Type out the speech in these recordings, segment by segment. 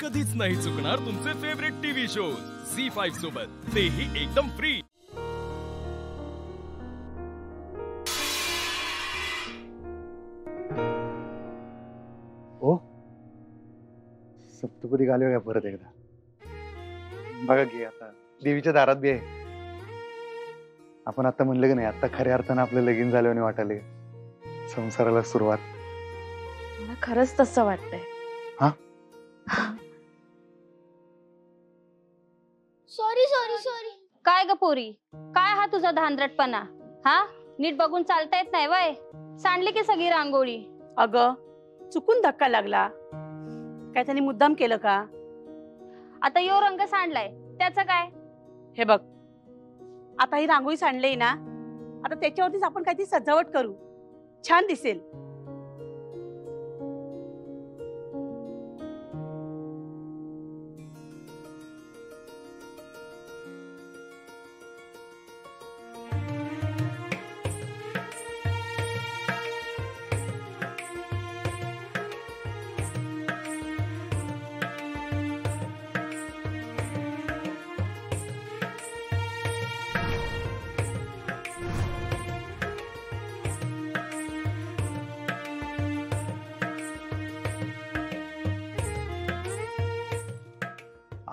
कधीच नाही चुकणार तुमचे favourite TV shows Zee five सोबत. तेही एकदम फ्री हो सप्तपदी घालूया का परत एकदा. बघा की आता. देवीच्या दारात बी आहे. आपण आता म्हणलं की नाही आता खऱ्या अर्थानं आपलं लगीन झाल्याने वाटायले संसाराला सुरुवात. मला खरंच तसं वाटतंय. सॉरी सॉरी सॉरी काय ग पोरी? काय हा तुझा धांदरटपणा? हा? नीट बघून चालता येत नाही वय? सांडली की सगळी रांगोळी? अगं चुकून धक्का लागला. काय त्यांनी मुद्दाम केलं का? आता यो रंग सांडलाय. त्याचं काय? हे बघ. आता ही रांगोळी सांडली ना आता त्याच्यावरतीच आपण काहीतरी सजावट करू. छान दिसेल.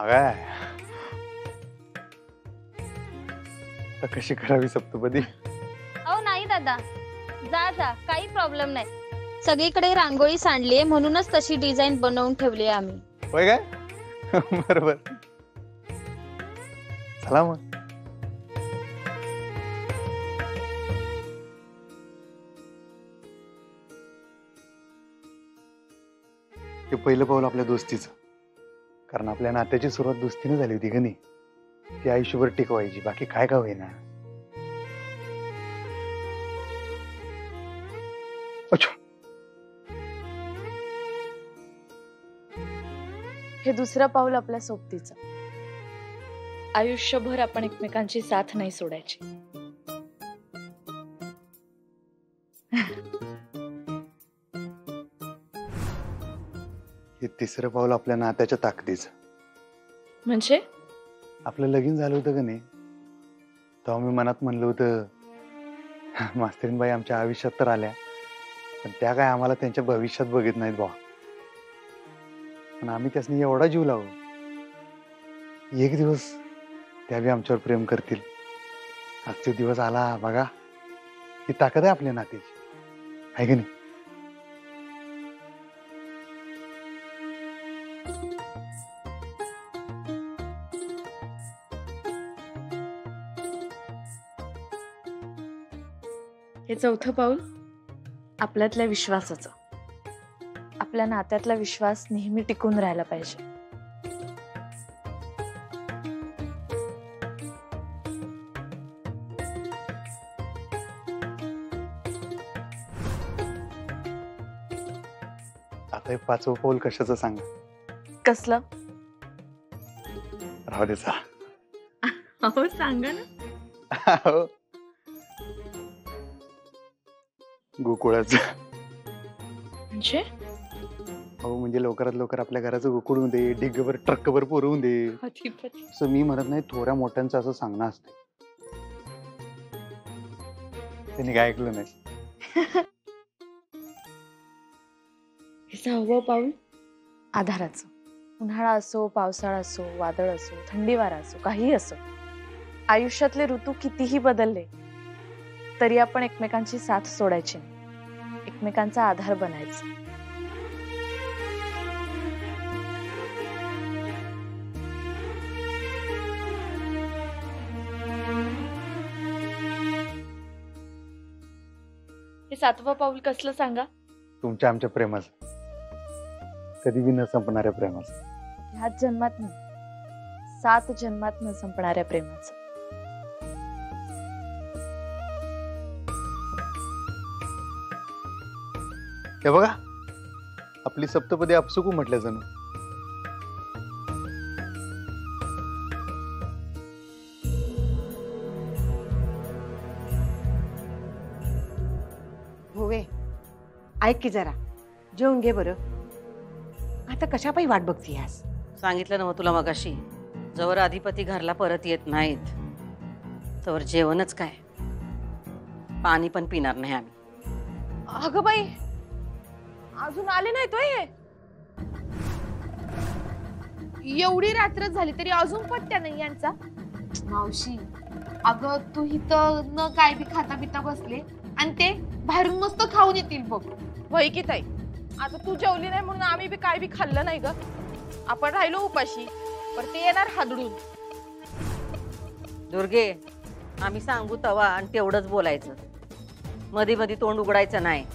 अगाय आता कशी करावी सप्तपदी? अहो नाही दादा. जा जा. काही प्रॉब्लेम नाही. सगळीकडे रांगोळी सांडलीये म्हणूनच तशी डिझाईन बनवून ठेवली आहे आम्ही. होय काय? बरोबर. चला मग. ते पहिलं पाऊल आपल्या दोस्तीचं. कारण आपल्या नात्याची सुरुवात दुस्तीने झाली होती का नाही ती आयुष्यभर टिकवायची बाकी काय का होईना. अच्छा. हे दुसरं पाऊल आपल्या सोबतीचं. आयुष्यभर आपण एकमेकांची साथ नाही सोडायची. तिसरं पाऊल आपल्या नात्याच्या ताकदीचं. म्हणजे? आपलं लगीन झालं होतं का नाही? तेव्हा मी मनात म्हणलं होतं मास्तरीनबाई आमच्या आयुष्यात तर आल्या पण त्या काय आम्हाला त्यांच्या भविष्यात बघित नाहीत बा पण आम्ही त्यासनी एवढा जीव लावू एक दिवस त्या बी आमच्यावर प्रेम करतील. आजचे दिवस आला बघा. ही ताकद आहे आपल्या नात्याची. आहे की नाही? हे चौथं पाऊल आपल्यातल्या विश्वासाचं आपल्या नात्यातला विश्वास नेहमी टिकून राहायला पाहिजे आता हे पाचवं पाऊल कशाचं सांगा कसलं राहू दे जा. हो सांगा ना हो. गोकुळाचं म्हणजे? हो म्हणजे लवकरात लवकर आपल्या घराचं गोकुळ होऊन दे डिग्गभर ट्रकभर पोरवून दे. अधिपती असं मी म्हणत नाही थोड्या मोठ्यांचं असं सांगणं असते. त्यांनी काय ऐकलं नाही. हे सहावं पाऊल आधाराचं उन्हाळा असो पावसाळा असो वादळ असो थंडी वारा असो काही असो. आयुष्यातले ऋतू कितीही बदलले तरी आपण एकमेकांची साथ सोडायची नाही. एकमेकांचा आधार बनायचा. हे सातवं पाऊल कसलं सांगा? तुमच्या आमच्या प्रेमाचं. कधी बी न संपणाऱ्या प्रेमाचं. ह्याच जन्मात नाही सात जन्मात न संपणाऱ्या प्रेमाचं. हे बघा आपली सप्तपदी अपसुकू म्हटल्या जणू. होवे ऐक की जरा. जेवून घे बरं. आता कशापायी वाट बघतीयास? सांगितलं ना मग तुला मगाशी. जवळ अधिपती घरला परत येत नाहीत. तवर जेवणच काय? पाणी पण पिणार नाही आम्ही. अगं बाई अजून आले नाही तो हे? एवढी रात्र झाली तरी अजून पत्त्या नाही यांचा. मावशी अगं तू इथं न काय बी खाता पिता बसले आणि ते बाहेरून मस्त खाऊन येतील बघ. वय की ताई? आता तू जेवली नाही म्हणून आम्ही बी काय बी खाल्लं नाही ग. आपण राहिलो उपाशी पण ते येणार हादडून. दुर्गे आम्ही सांगू तवा आणि तेवढंच बोलायचं. मधी मधी तोंड उघडायचं नाही.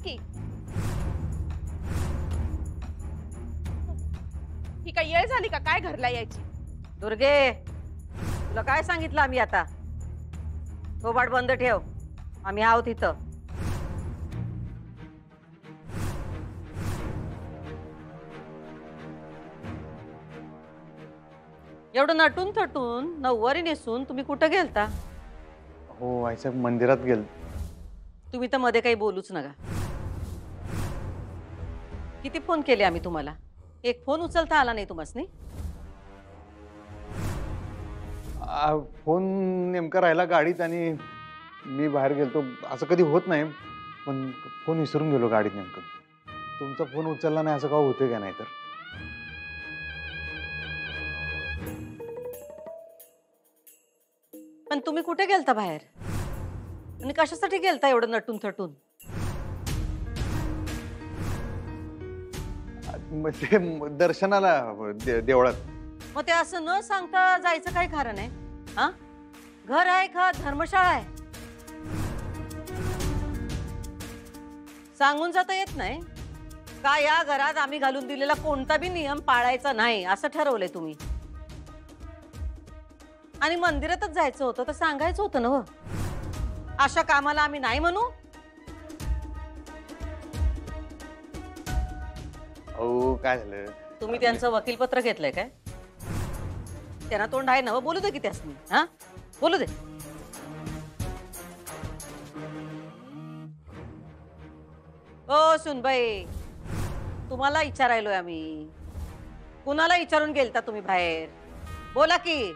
असतेच की. ही काय येळ झाली का? काय घरला यायची? दुर्गे तुला काय सांगितलं आम्ही आता? थोबाड बंद ठेव. आम्ही आहोत इथं. एवढं नटून थटून नऊवारी नेसून तुम्ही कुठं गेलता? हो आईसाहेब मंदिरात गेल तुम्ही तर मध्ये काही बोलूच नका. किती फोन केले आम्ही तुम्हाला? एक फोन उचलता आला नाही तुम्हाला आ, फोन नेमका राहिला गाडीत आणि मी बाहेर गेलतो. असं कधी होत नाही पण फोन विसरून गेलो गाडीत नेमकं. तुमचा फोन उचलला नाही असं का होते का नाही तर पण तुम्ही कुठे गेलता बाहेर? आणि कशासाठी गेलता एवढं नटून थटून मग ते दर्शनाला दे- देवळात. मग ते असं न सांगता जायचं काय कारण आहे? हा? घर आहे का धर्मशाळा आहे? सांगून जाता येत नाही. का या घरात आम्ही घालून दिलेला कोणता बी नियम पाळायचा नाही असं ठरवलंय तुम्ही. आणि मंदिरातच जायचं होतं तर सांगायचं होतं ना व अशा कामाला आम्ही नाही म्हणू. अहो काय झालं? तुम्ही त्यांचं वकीलपत्र घेतलंय काय? त्यांना तोंड आहे ना हो, बोलू दे की त्यासनी. हा? बोलू दे. ओ सुनबाई तुम्हाला विचारायलोय आम्ही. कुणाला विचारून गेलता तुम्ही बाहेर? बोला की.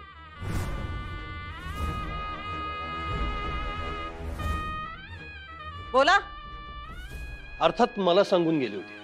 बोला. अर्थात मला सांगून गेले होते.